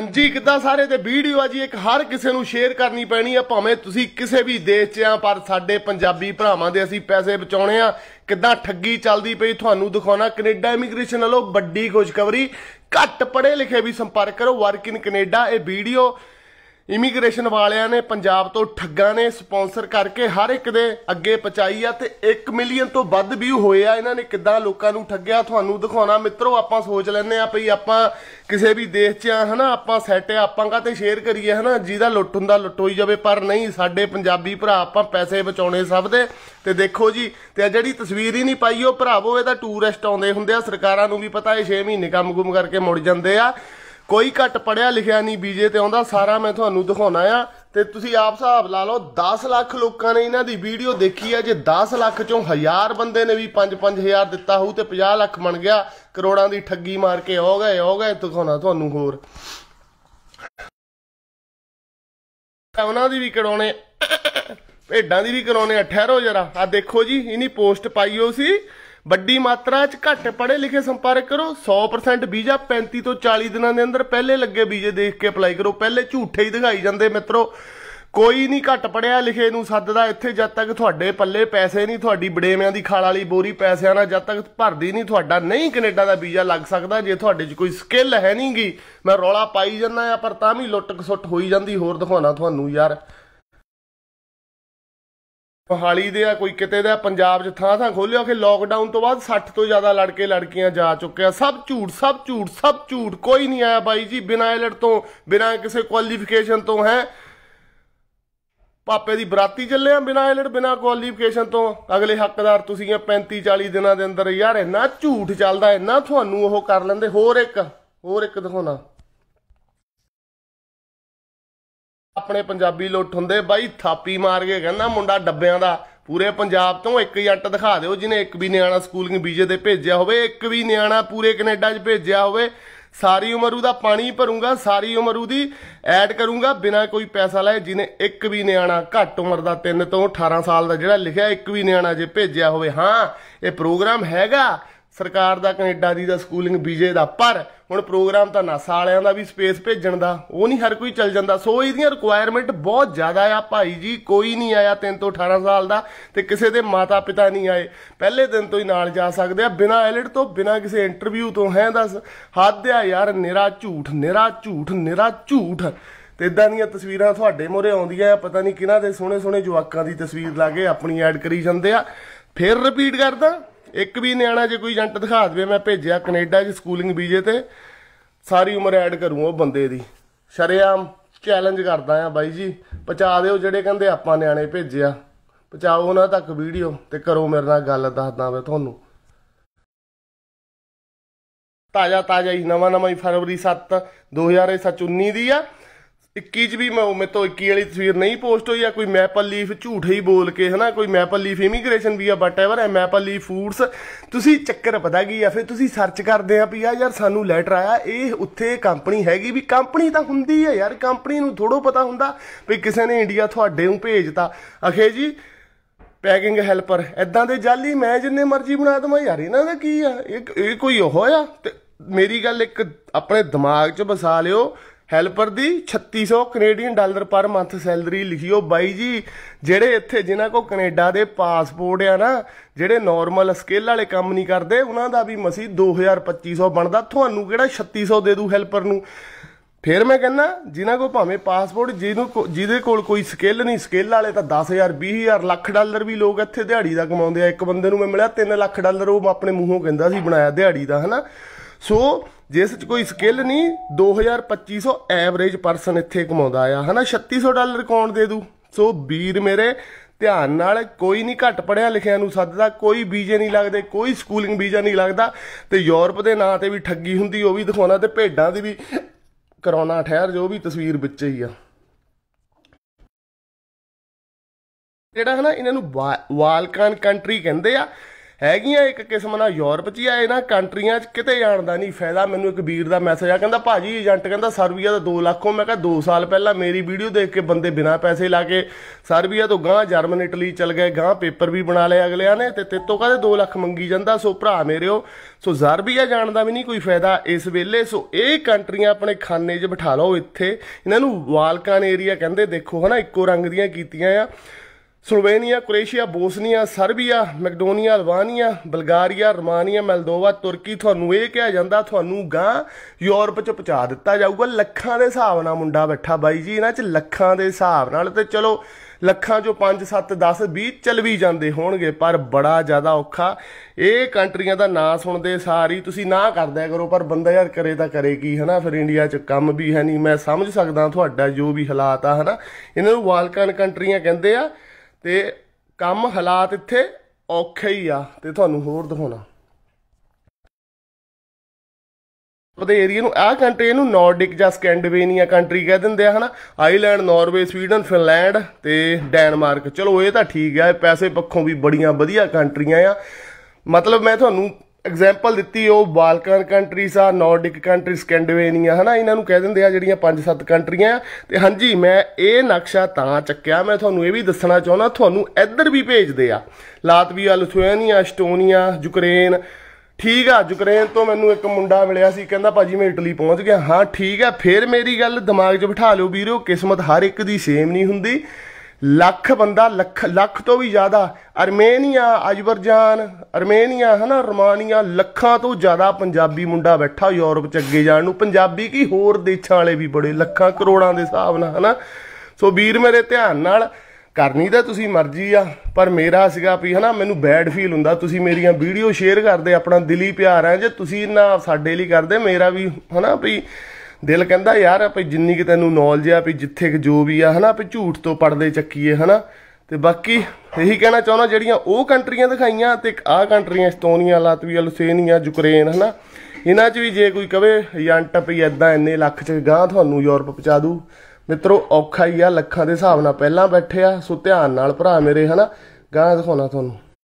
ਹਾਂਜੀ, ਕਿੱਦਾਂ ਸਾਰੇ ਤੇ ਵੀਡੀਓ ਆ ਜੀ, ਇੱਕ ਹਰ ਕਿਸੇ ਨੂੰ ਸ਼ੇਅਰ ਕਰਨੀ ਪੈਣੀ ਆ, ਭਾਵੇਂ ਤੁਸੀਂ ਕਿਸੇ ਵੀ ਦੇਸ਼ 'ਚ ਆ, ਪਰ ਸਾਡੇ ਪੰਜਾਬੀ ਭਰਾਵਾਂ ਦੇ ਅਸੀਂ ਪੈਸੇ ਬਚਾਉਣੇ ਆ। ਕਿੱਦਾਂ ਠੱਗੀ ਚੱਲਦੀ ਪਈ, ਤੁਹਾਨੂੰ ਦਿਖਾਉਣਾ ਕੈਨੇਡਾ ਇਮੀਗ੍ਰੇਸ਼ਨ ਵੱਲੋਂ ਵੱਡੀ ਖੁਸ਼ਖਬਰੀ। ਘੱਟ ਪੜ੍ਹੇ ਲਿਖੇ ਵੀ ਸੰਪਰਕ ਕਰੋ ਵਰਕ ਇਨ ਕੈਨੇਡਾ ਇਹ ਵੀਡੀਓ ਇਮੀਗ੍ਰੇਸ਼ਨ ਵਾਲਿਆਂ ਨੇ ਪੰਜਾਬ ਤੋਂ ਠੱਗਾਂ ਨੇ ਸਪਾਂਸਰ ਕਰਕੇ ਹਰ ਇੱਕ ਦੇ ਅੱਗੇ ਪਹੁੰਚਾਈ ਆ ਤੇ 1 ਮਿਲੀਅਨ ਤੋਂ ਵੱਧ ਵਿਊ ਹੋਏ ਆ। ਇਹਨਾਂ ਨੇ ਕਿੱਦਾਂ ਲੋਕਾਂ ਨੂੰ ਠੱਗਿਆ? ਤੁਹਾਨੂੰ ਦਿਖਾਉਣਾ ਮਿੱਤਰੋ, ਆਪਾਂ ਸੋਚ ਲੈਂਦੇ ਆ ਭਈ ਆਪਾਂ ਕਿਸੇ ਵੀ ਦੇਸ਼ 'ਚ ਆ, ਹਨਾ, ਆਪਾਂ ਸੈੱਟ ਆ, ਆਪਾਂ ਕਾਤੇ ਸ਼ੇਅਰ ਕਰੀਏ, ਹਨਾ? ਜਿਹਦਾ ਲੁੱਟ ਹੁੰਦਾ ਲੁੱਟ ਹੋਈ ਜਾਵੇ, ਪਰ ਨਹੀਂ, ਸਾਡੇ ਪੰਜਾਬੀ ਭਰਾ, ਆਪਾਂ ਪੈਸੇ ਬਚਾਉਣੇ ਸਭ ਦੇ। ਤੇ ਦੇਖੋ ਜੀ, ਤੇ ਜਿਹੜੀ ਤਸਵੀਰ ਹੀ ਨਹੀਂ ਪਾਈ, ਉਹ ਭਰਾਵੋ, ਇਹ ਤਾਂ ਟੂਰਿਸਟ ਆਉਂਦੇ ਹੁੰਦੇ ਆ, ਸਰਕਾਰਾਂ ਨੂੰ ਵੀ ਪਤਾ, ਇਹ 6 ਮਹੀਨੇ ਕੰਮ ਗੁੰਮ ਕਰਕੇ ਮੁੜ ਜਾਂਦੇ ਆ। ਕੋਈ ਘੱਟ ਪੜਿਆ ਲਿਖਿਆ ਨਹੀਂ ਬੀਜੇ ਤੇ ਆਉਂਦਾ, ਸਾਰਾ ਮੈਂ ਤੁਹਾਨੂੰ ਦਿਖਾਉਣਾ ਆ। ਤੇ ਤੁਸੀਂ ਆਪ ਹਿਸਾਬ ਲਾ ਲਓ 10 ਲੱਖ ਲੋਕਾਂ ਨੇ ਇਹਨਾਂ ਦੀ ਵੀਡੀਓ ਦੇਖੀ ਆ, ਜੇ 10 ਲੱਖ ਚੋਂ 1000 ਬੰਦੇ ਨੇ ਵੀ 5-5000 ਦਿੱਤਾ ਹੋਊ ਤੇ 50 ਲੱਖ ਬਣ ਗਿਆ, ਕਰੋੜਾਂ ਦੀ ਠੱਗੀ ਮਾਰ ਕੇ ਹੋ ਗਏ ਹੋ ਗਏ, ਦਿਖਾਉਣਾ ਤੁਹਾਨੂੰ ਹੋਰ। ਉਹਨਾਂ ਦੀ ਵੀ ਕਰਾਉਣੇ, ਭੇਡਾਂ ਦੀ ਵੀ ਕਰਾਉਣੇ ਆ, ਠਹਿਰੋ ਜਰਾ। ਆ ਦੇਖੋ ਜੀ ਇਹਨੀ ਪੋਸਟ ਪਾਈ ਹੋ ਸੀ। ਵੱਡੀ ਮਾਤਰਾ 'ਚ ਘੱਟ ਪੜ੍ਹੇ ਲਿਖੇ ਸੰਪਰਕ ਕਰੋ 100% ਵੀਜ਼ਾ 35 ਤੋਂ 40 ਦਿਨਾਂ ਦੇ ਅੰਦਰ ਪਹਿਲੇ ਲੱਗੇ ਵੀਜ਼ੇ ਦੇਖ ਕੇ ਅਪਲਾਈ ਕਰੋ। ਪਹਿਲੇ ਝੂਠੇ ਹੀ ਦਿਖਾਈ ਜਾਂਦੇ ਮਿੱਤਰੋ। ਕੋਈ ਨਹੀਂ ਘੱਟ ਪੜਿਆ ਲਿਖੇ ਨੂੰ ਸੱਦਦਾ ਇੱਥੇ ਜਦ ਤੱਕ ਤੁਹਾਡੇ ਪੱਲੇ ਪੈਸੇ ਨਹੀਂ, ਤੁਹਾਡੀ ਬੜੇਵਿਆਂ ਦੀ ਖਾਲ ਵਾਲੀ ਬੋਰੀ ਪੈਸਿਆਂ ਨਾਲ ਜਦ ਤੱਕ ਭਰਦੀ ਨਹੀਂ, ਤੁਹਾਡਾ ਨਹੀਂ ਕੈਨੇਡਾ ਦਾ ਵੀਜ਼ਾ ਲੱਗ ਸਕਦਾ ਜੇ ਤੁਹਾਡੇ 'ਚ ਕੋਈ ਸਕਿੱਲ ਹੈ ਨਹੀਂਗੀ ਮੈਂ ਰੌਲਾ ਪਾਈ ਜਾਂਦਾ ਆ, ਪਰ ਤਾਂ ਵੀ ਲੁੱਟ ਖਸੁੱਟ ਹੋਈ ਜਾਂਦੀ। ਹੋਰ ਦਿਖਾਉਣਾ ਤੁਹਾਨੂੰ ਯਾਰ। ਮੋਹਾਲੀ ਦੇ ਆ, ਕੋਈ ਕਿਤੇ ਦਾ, ਪੰਜਾਬ 'ਚ ਥਾਂ ਥਾਂ ਖੋਲਿਆ ਕਿ ਲੋਕਡਾਊਨ ਤੋਂ ਬਾਅਦ 60 ਤੋਂ ਜ਼ਿਆਦਾ ਲੜਕੇ ਲੜਕੀਆਂ ਜਾ ਚੁੱਕੇ ਆ। ਸਭ ਝੂਠ ਸਭ ਝੂਠ ਸਭ ਝੂਠ, ਕੋਈ ਨਹੀਂ ਆਇਆ ਬਾਈ ਜੀ, ਬਿਨਾਂ ਐਲਟ ਤੋਂ, ਬਿਨਾਂ ਕਿਸੇ ਕੁਆਲੀਫਿਕੇਸ਼ਨ ਤੋਂ, ਹੈ। ਪਾਪੇ ਦੀ ਬਰਾਤੀ ਚੱਲੇ ਆ, ਬਿਨਾਂ ਐਲਟ ਬਿਨਾਂ ਕੁਆਲੀਫਿਕੇਸ਼ਨ ਤੋਂ। ਅਗਲੇ ਹੱਕਦਾਰ ਤੁਸੀਂ ਆ 35 40 ਦਿਨਾਂ ਦੇ ਅੰਦਰ, ਯਾਰ ਇੰਨਾ ਝੂਠ ਚੱਲਦਾ, ਇੰਨਾ ਤੁਹਾਨੂੰ ਉਹ ਕਰ ਲੈਂਦੇ। ਹੋਰ ਇੱਕ ਹੋਰ ਇੱਕ ਦਿਖਾਉਣਾ। ਆਪਣੇ ਪੰਜਾਬੀ ਲੁੱਟ ਹੁੰਦੇ ਬਾਈ, ਥਾਪੀ ਮਾਰ ਕੇ ਕਹਿੰਦਾ ਮੁੰਡਾ ਡੱਬਿਆਂ ਦਾ। ਪੂਰੇ ਪੰਜਾਬ ਤੋਂ ਇੱਕ ਏਜੰਟ ਦਿਖਾ ਦਿਓ, ਜਿਹਨੇ ਇੱਕ ਵੀ ਨਿਆਣਾ ਸਕੂਲਿੰਗ ਵੀਜ਼ੇ ਤੇ ਭੇਜਿਆ ਹੋਵੇ, ਇੱਕ ਵੀ ਨਿਆਣਾ ਪੂਰੇ ਕੈਨੇਡਾ 'ਚ ਭੇਜਿਆ ਹੋਵੇ, ਸਾਰੀ ਉਮਰ ਉਹਦਾ ਪਾਣੀ ਭਰੂੰਗਾ, ਸਾਰੀ ਉਮਰ ਉਹਦੀ ਐਡ ਕਰੂੰਗਾ, ਬਿਨਾਂ ਕੋਈ ਪੈਸਾ ਲਾਏ, ਜਿਹਨੇ ਇੱਕ ਵੀ ਨਿਆਣਾ ਘੱਟ ਉਮਰ ਦਾ 3 ਤੋਂ 18 ਸਾਲ ਦਾ ਜਿਹੜਾ ਲਿਖਿਆ, ਇੱਕ ਵੀ ਨਿਆਣਾ ਜੇ ਭੇਜਿਆ ਹੋਵੇ। ਹਾਂ, ਇਹ ਪ੍ਰੋਗਰਾਮ ਹੈਗਾ। ਸਰਕਾਰ ਦਾ, ਕੈਨੇਡਾ ਦੀ ਦਾ ਸਕੂਲਿੰਗ ਵੀਜ਼ੇ ਦਾ। ਪਰ ਹੁਣ ਪ੍ਰੋਗਰਾਮ ਤਾਂ ਨਾਸਾ ਵਾਲਿਆਂ ਦਾ ਵੀ ਸਪੇਸ ਭੇਜਣ ਦਾ। ਉਹ ਨਹੀਂ ਹਰ ਕੋਈ ਚੱਲ ਜਾਂਦਾ। ਸੋ ਇਹਦੀਆਂ ਰਿਕੁਆਇਰਮੈਂਟ ਬਹੁਤ ਜ਼ਿਆਦਾ ਆ ਭਾਈ ਜੀ। ਕੋਈ ਨਹੀਂ ਆਇਆ 3 ਤੋਂ 18 ਸਾਲ ਦਾ ਤੇ ਕਿਸੇ ਦੇ ਮਾਤਾ ਪਿਤਾ ਨਹੀਂ ਆਏ। ਪਹਿਲੇ ਦਿਨ ਤੋਂ ਹੀ ਨਾਲ ਜਾ ਸਕਦੇ ਆ। ਬਿਨਾਂ ਐਲਟ ਤੋਂ, ਬਿਨਾਂ ਕਿਸੇ ਇੰਟਰਵਿਊ ਤੋਂ। ਹੈ ਦੱਸ? ਹੱਦ ਆ ਯਾਰ। ਨਿਰਾ ਝੂਠ ਨਿਰਾ ਝੂਠ ਨਿਰਾ ਝੂਠ। ਤੇ ਇਦਾਂ ਦੀਆਂ ਤਸਵੀਰਾਂ ਤੁਹਾਡੇ ਮੂਹਰੇ ਆਉਂਦੀਆਂ ਆ। ਪਤਾ ਨਹੀਂ ਕਿਹਨਾਂ ਦੇ ਸੋਹਣੇ ਸੋਹਣੇ ਜਵਾਕਾਂ ਦੀ ਤਸਵੀਰ ਲਾ ਕੇ ਆਪਣੀ ਐਡ ਕਰੀ ਜਾਂਦੇ ਆ। ਫਿਰ ਰਿਪੀਟ ਕਰਦਾ। ਇੱਕ ਵੀ ਨਿਆਣਾ ਜੇ ਕੋਈ ਏਜੰਟ ਦਿਖਾ ਦੇਵੇ, ਮੈਂ ਭੇਜਿਆ ਕੈਨੇਡਾ 'ਚ ਸਕੂਲਿੰਗ ਵੀਜ਼ੇ ਤੇ, ਸਾਰੀ ਉਮਰ ਐਡ ਕਰੂੰ ਉਹ ਬੰਦੇ ਦੀ। ਸ਼ਰੇਆਮ ਚੈਲੰਜ ਕਰਦਾ ਆ ਬਾਈ ਜੀ। ਪਹੁੰਚਾ ਦਿਓ ਜਿਹੜੇ ਕਹਿੰਦੇ ਆਪਾਂ ਨਿਆਣੇ ਭੇਜਿਆ। ਪਹੁੰਚਾਓ ਉਹਨਾਂ ਤੱਕ ਵੀਡੀਓ ਤੇ ਕਰੋ ਮੇਰੇ ਨਾਲ ਗੱਲ, ਦੱਸਦਾ ਮੈਂ ਤੁਹਾਨੂੰ। ਤਾਜ਼ਾ ਤਾਜ਼ਾ ਹੀ ਨਵਾਂ ਨਵਾਂ ਹੀ ਫਰਵਰੀ 7 2019 ਦੀ ਆ। 21 ਚ ਵੀ ਮੈਂ ਉਹ ਮੇਰੇ ਤੋਂ 21 ਵਾਲੀ ਤਸਵੀਰ ਨਹੀਂ ਪੋਸਟ ਹੋਈ ਆ, ਕੋਈ ਮੈਪਲ ਲੀਫ ਝੂਠ ਹੀ ਬੋਲ ਕੇ, ਹਨਾ? ਕੋਈ ਮੈਪਲ ਲੀਫ ਇਮੀਗ੍ਰੇਸ਼ਨ ਵੀ ਆ ਵਟਐਵਰ ਹੈ ਮੈਪਲ ਲੀਫ ਫੂਡਸ। ਤੁਸੀਂ ਚੱਕਰ ਪਤਾ ਕੀ ਆ, ਫਿਰ ਤੁਸੀਂ ਸਰਚ ਕਰਦੇ ਆ ਵੀ ਆ ਯਾਰ ਸਾਨੂੰ ਲੈਟਰ ਆਇਆ, ਇਹ ਉੱਥੇ ਕੰਪਨੀ ਹੈਗੀ ਵੀ ਕੰਪਨੀ ਤਾਂ ਹੁੰਦੀ ਹੈ ਯਾਰ ਕੰਪਨੀ ਨੂੰ ਥੋੜੋ ਪਤਾ ਹੁੰਦਾ ਵੀ ਕਿਸੇ ਨੇ ਇੰਡੀਆ ਤੁਹਾਡੇ ਨੂੰ ਭੇਜਤਾ। ਅਖੇ ਜੀ ਪੈਕਿੰਗ ਹੈਲਪਰ ਐਦਾਂ ਦੇ ਜਾਲੀ ਮੈਂ ਜਿੰਨੇ ਮਰਜ਼ੀ ਬਣਾ ਦਵਾਂ, ਯਾਰ ਇਹਨਾਂ ਦਾ ਕੀ ਆ? ਇਹ ਇਹ ਕੋਈ ਉਹ ਆ? ਤੇ ਮੇਰੀ ਗੱਲ ਇੱਕ ਆਪਣੇ ਦਿਮਾਗ 'ਚ ਵਸਾ ਲਿਓ ਹੈਲਪਰ ਦੀ 3600 Canadian dollar per month salary ਲਿਖਿਓ ਬਾਈ ਜੀ, ਜਿਹੜੇ ਇੱਥੇ ਜਿਨ੍ਹਾਂ ਕੋ ਕੈਨੇਡਾ ਦੇ ਪਾਸਪੋਰਟ ਆ ਨਾ, ਜਿਹੜੇ ਨਾਰਮਲ ਸਕਿੱਲ ਵਾਲੇ ਕੰਮ ਨਹੀਂ ਕਰਦੇ, ਉਹਨਾਂ ਦਾ ਵੀ ਮਸੀ 2000 2500 ਬਣਦਾ, ਤੁਹਾਨੂੰ ਕਿਹੜਾ 3600 ਦੇ ਦੂ ਹੈਲਪਰ ਨੂੰ? ਫਿਰ ਮੈਂ ਕਹਿੰਦਾ, ਜਿਨ੍ਹਾਂ ਕੋ ਭਾਵੇਂ ਪਾਸਪੋਰਟ, ਜਿਹਨੂੰ ਕੋ- ਜਿਹਦੇ ਕੋਲ ਕੋਈ ਸਕਿੱਲ ਨਹੀਂ ਸਕਿੱਲ ਵਾਲੇ ਤਾਂ 10000 20000 ਲੱਖ ਡਾਲਰ ਵੀ ਲੋਕ ਇੱਥੇ ਦਿਹਾੜੀ ਦਾ ਕਮਾਉਂਦੇ ਆ। ਇੱਕ ਬੰਦੇ ਨੂੰ ਮੈਂ ਮਿਲਿਆ 3 ਲੱਖ ਡਾਲਰ ਉਹ ਆਪਣੇ ਮੂੰਹੋਂ ਕਹਿੰਦਾ ਸੀ ਬਣਾਇਆ ਦਿਹਾੜੀ ਦਾ, ਹਨਾ? ਸੋ ਜਿਸ 'ਚ ਕੋਈ ਸਕਿੱਲ ਨਹੀਂ 2000 2500 ਐਵਰੇਜ ਪਰਸਨ ਇੱਥੇ ਕਮਾਉਂਦਾ ਆ। ਹਨਾ 3600 ਡਾਲਰ ਕੌਣ ਦੇ ਦੂ? ਸੋ ਵੀਰ ਮੇਰੇ, ਧਿਆਨ ਨਾਲ ਕੋਈ ਨਹੀਂ ਘੱਟ ਪੜਿਆ ਲਿਖਿਆ ਨੂੰ ਸੱਦਦਾ, ਕੋਈ ਵੀਜ਼ੇ ਨਹੀਂ ਲੱਗਦੇ, ਕੋਈ ਸਕੂਲਿੰਗ ਵੀਜ਼ਾ ਨਹੀਂ ਲੱਗਦਾ। ਤੇ ਯੂਰਪ ਦੇ ਨਾਂ ਤੇ ਵੀ ਠੱਗੀ ਹੁੰਦੀ, ਉਹ ਵੀ ਦਿਖਾਉਣਾ ਤੇ ਭੇਡਾਂ ਦੀ ਵੀ ਕਰਾਉਣਾ ਠਹਿਰ ਜੋ ਵੀ ਤਸਵੀਰ ਵਿੱਚ ਹੀ ਆ। ਜਿਹੜਾ ਹੈ ਨਾ ਇਹਨਾਂ ਨੂੰ ਵਾ- ਵਾਲਕਾਨ ਕੰਟਰੀ ਕਹਿੰਦੇ ਆ ਹੈਗੀਆਂ ਇੱਕ ਕਿਸਮ ਨਾਲ ਯੂਰਪ 'ਚ ਹੀ ਆ, ਇਹਨਾਂ ਕੰਟਰੀਆਂ 'ਚ ਕਿਤੇ ਜਾਣ ਦਾ ਨਹੀਂ ਫਾਇਦਾ। ਮੈਨੂੰ ਇੱਕ ਵੀਰ ਦਾ ਮੈਸੇਜ ਆ, ਕਹਿੰਦਾ, ਭਾਜੀ, ਏਜੰਟ ਕਹਿੰਦਾ ਸਰਬੀਆ ਦਾ 2 ਲੱਖੋਂ ਮੈਂ ਕਿਹਾ 2 ਸਾਲ ਪਹਿਲਾਂ ਮੇਰੀ ਵੀਡੀਓ ਦੇਖ ਕੇ ਬੰਦੇ ਬਿਨਾਂ ਪੈਸੇ ਲਾ ਕੇ ਸਰਬੀਆ ਤੋਂ ਗਾਂ ਜਰਮਨ, ਇਟਲੀ ਚਲ ਗਏ ਗਾਂ ਪੇਪਰ ਵੀ ਬਣਾ ਲਏ ਅਗਲਿਆਂ ਨੇ ਤੇ ਤੇਤੋਂ ਕਹਿੰਦੇ 2 ਲੱਖ ਮੰਗੀ ਜਾਂਦਾ? ਸੋ ਭਰਾ ਮੇਰਿਓ ਸੋ ਸਰਬੀਆ ਜਾਣ ਦਾ ਵੀ ਨਹੀਂ ਕੋਈ ਫਾਇਦਾ ਇਸ ਵੇਲੇ। ਸੋ ਇਹ ਕੰਟਰੀਆਂ ਆਪਣੇ ਖਾਨੇ 'ਚ ਬਿਠਾ ਲਓ ਇੱਥੇ। ਇਹਨਾਂ ਨੂੰ ਵਾਲਕਾਨ ਏਰੀਆ ਕਹਿੰਦੇ, ਦੇਖੋ, ਹਨਾ, ਇੱਕੋ ਰੰਗ ਦੀਆਂ ਕੀਤੀਆਂ ਆ। Slovenia Croatia Bosnia, Serbia, Macedonia, Albania, Bulgaria, Romania, Moldova, ਤੁਰਕੀ ਤੁਹਾਨੂੰ ਇਹ ਕਿਹਾ ਜਾਂਦਾ, ਤੁਹਾਨੂੰ ਗਾਂ ਯੂਰਪ ਚ ਪਹੁੰਚਾ ਦਿੱਤਾ ਜਾਊਗਾ। ਲੱਖਾਂ ਦੇ ਹਿਸਾਬ ਨਾਲ ਮੁੰਡਾ ਬੈਠਾ ਬਾਈ ਜੀ, ਇਹਨਾਂ ਚ ਲੱਖਾਂ ਦੇ ਹਿਸਾਬ ਨਾਲ ਤੇ ਚਲੋ, ਲੱਖਾਂ ਚੋਂ 5 7 10 20 ਚੱਲ ਵੀ ਜਾਂਦੇ ਹੋਣਗੇ, ਪਰ ਬੜਾ ਜ਼ਿਆਦਾ ਔਖਾ। ਇਹ ਕੰਟਰੀਆਂ ਦਾ ਨਾਂ ਸੁਣਦੇ ਸਾਰੀ ਤੁਸੀਂ ਨਾ ਕਰਦਿਆ ਕਰੋ, ਪਰ ਬੰਦਾ ਯਾਰ ਕਰੇ ਤਾਂ ਕਰੇ ਕੀ, ਹਨਾ? ਫਿਰ ਇੰਡੀਆ 'ਚ ਕੰਮ ਵੀ ਹੈ ਨਹੀਂ। ਮੈਂ ਸਮਝ ਸਕਦਾ ਤੁਹਾਡਾ ਜੋ ਵੀ ਹਾਲਾਤ ਆ, ਹਨਾ? ਇਹਨਾਂ ਨੂੰ ਵਾਲਕਨ ਕੰਟਰੀਆਂ ਕਹਿੰਦੇ ਆ ਤੇ ਕੰਮ ਹਾਲਾਤ ਇੱਥੇ ਔਖੇ ਹੀ ਆ ਤੇ ਤੁਹਾਨੂੰ ਹੋਰ ਦਿਖਾਉਣਾ। ਉਹਦੇ ਏਰੀਆ ਨੂੰ, ਆਹ ਕੰਟਰੀ ਇਹਨੂੰ ਨਾਰਡਿਕ ਜਾਂ ਸਕੈਂਡੀਨੇਵੀਆ ਕੰਟਰੀ ਕਹਿ ਦਿੰਦੇ ਆ, ਹਨਾ? ਆਈਲੈਂਡ ਨਾਰਵੇ ਸਵੀਡਨ ਫਿਨਲੈਂਡ ਤੇ ਡੈਨਮਾਰਕ ਚਲੋ, ਇਹ ਤਾਂ ਠੀਕ ਆ ਪੈਸੇ ਪੱਖੋਂ ਵੀ ਬੜੀਆਂ ਵਧੀਆ ਕੰਟਰੀਆਂ ਆ। ਮਤਲਬ ਮੈਂ ਤੁਹਾਨੂੰ ਐਗਜ਼ਾਮਪਲ ਦਿੱਤੀ, ਉਹ ਬਾਲਕਨ ਕੰਟਰੀਜ਼ ਆ ਨਾਰਡਿਕ ਕੰਟਰੀ ਸਕੈਂਡੀਨੇਵੀਆ ਹਨਾ? ਇਹਨਾਂ ਨੂੰ ਕਹਿ ਦਿੰਦੇ ਆ ਜਿਹੜੀਆਂ 5-7 ਕੰਟਰੀਆਂ ਤੇ ਹਾਂਜੀ, ਮੈਂ ਇਹ ਨਕਸ਼ਾ ਤਾਂ ਚੱਕਿਆ, ਮੈਂ ਤੁਹਾਨੂੰ ਇਹ ਵੀ ਦੱਸਣਾ ਚਾਹੁੰਦਾ, ਤੁਹਾਨੂੰ ਇੱਧਰ ਵੀ ਭੇਜਦੇ ਆ। Latvia Lithuania Estonia, Ukraine. ਠੀਕ ਆ, ਯੂਕਰੇਨ ਤੋਂ ਮੈਨੂੰ ਇੱਕ ਮੁੰਡਾ ਮਿਲਿਆ ਸੀ, ਕਹਿੰਦਾ ਭਾਜੀ ਮੈਂ ਇਟਲੀ ਪਹੁੰਚ ਗਿਆ। ਹਾਂ, ਠੀਕ ਆ, ਫਿਰ ਮੇਰੀ ਗੱਲ ਦਿਮਾਗ 'ਚ ਬਿਠਾ ਲਿਓ ਵੀਰੋ, ਕਿਸਮਤ ਹਰ ਇੱਕ ਦੀ ਸੇਮ ਨਹੀਂ ਹੁੰਦੀ। ਲੱਖ ਬੰਦਾ ਲੱਖ ਲੱਖ ਤੋਂ ਵੀ ਜ਼ਿਆਦਾ ਅਰਮੇਨੀਆ ਅਜ਼ਰਬੈਜਾਨ ਅਰਮੇਨੀਆ ਹਨਾ, ਰੋਮਾਨੀਆ ਲੱਖਾਂ ਤੋਂ ਜ਼ਿਆਦਾ ਪੰਜਾਬੀ ਮੁੰਡਾ ਬੈਠਾ ਯੂਰਪ ਚ ਅੱਗੇ ਜਾਣ ਨੂੰ। ਪੰਜਾਬੀ ਕੀ ਹੋਰ ਦੇਸ਼ਾਂ ਵਾਲੇ ਵੀ ਬੜੇ, ਲੱਖਾਂ ਕਰੋੜਾਂ ਦੇ ਹਿਸਾਬ ਨਾਲ, ਹਨਾ। ਸੋ ਵੀਰ ਮੇਰੇ ਧਿਆਨ ਨਾਲ, ਕਰਨੀ ਤਾਂ ਤੁਸੀਂ ਮਰਜ਼ੀ ਆ, ਪਰ ਮੇਰਾ ਸੀਗਾ ਵੀ ਹਨਾ, ਮੈਨੂੰ ਬੈਡ ਫੀਲ ਹੁੰਦਾ, ਤੁਸੀਂ ਮੇਰੀਆਂ ਵੀਡੀਓ ਸ਼ੇਅਰ ਕਰਦੇ, ਆਪਣਾ ਦਿਲੀ ਪਿਆਰ ਹੈ ਜੇ ਤੁਸੀਂ ਨਾ ਸਾਡੇ ਲਈ ਕਰਦੇ, ਮੇਰਾ ਵੀ ਹਨਾ ਵੀ ਦਿਲ ਕਹਿੰਦਾ ਯਾਰ ਭਈ ਜਿੰਨੀ ਕਿ ਤੈਨੂੰ ਨੌਲੇਜ ਆ ਵੀ ਜਿੱਥੇ ਕਿ ਜੋ ਵੀ ਆ, ਹਨਾ, ਵੀ ਝੂਠ ਤੋਂ ਪੜਦੇ ਚੱਕੀਏ, ਹਨਾ। ਤੇ ਬਾਕੀ ਇਹੀ ਕਹਿਣਾ ਚਾਹੁੰਦਾ ਜਿਹੜੀਆਂ ਉਹ ਕੰਟਰੀਆਂ ਦਿਖਾਈਆਂ ਤੇ ਆਹ ਕੰਟਰੀਆਂ, ਐਸਟੋਨੀਆ, ਲਾਤਵੀਆ, ਲੁਸੇਨੀਆ, ਯੂਕਰੇਨ, ਹਨਾ। ਇਹਨਾਂ 'ਚ ਵੀ ਜੇ ਕੋਈ ਕਵੇ ਏਜੰਟ ਵੀ ਐਦਾਂ ਇੰਨੇ ਲੱਖ 'ਚ ਗਾਂ ਤੁਹਾਨੂੰ ਯੂਰਪ ਪਹੁੰਚਾ ਦੂ। ਮਿੱਤਰੋ, ਔਖਾ ਹੀ ਆ, ਲੱਖਾਂ ਦੇ ਹਿਸਾਬ ਨਾਲ ਪਹਿਲਾਂ ਬੈਠੇ ਆ, ਸੋ ਧਿਆਨ ਨਾਲ ਭਰਾ ਮੇਰੇ, ਹਨਾ ਗਾਂ ਦਿਖਾਉਣਾ ਤੁਹਾਨੂੰ।